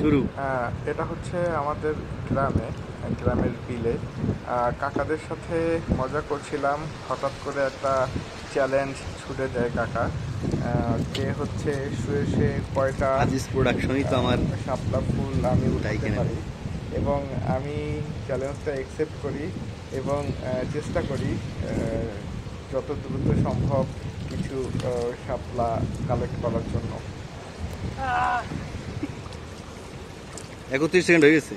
শুরু। আহ, এটা হচ্ছে আমাদের গ্রামে গ্রামের বিলে। কাকাদের সাথে মজা করছিলাম। হঠাৎ করে একটা চ্যালেঞ্জ ছুটে দেয় কাকা। কে হচ্ছে শুয়ে শুয়ে কয়টা আজিজ প্রোডাকশনই তো আমার শাপলা ফুল আমি কিনা? পারি। এবং আমি চ্যালেঞ্জটা অ্যাকসেপ্ট করি এবং চেষ্টা করি যত দ্রুত সম্ভব কিছু শাপলা কালেক্ট করার জন্য। একত্রিশ সেকেন্ড হয়ে গেছে।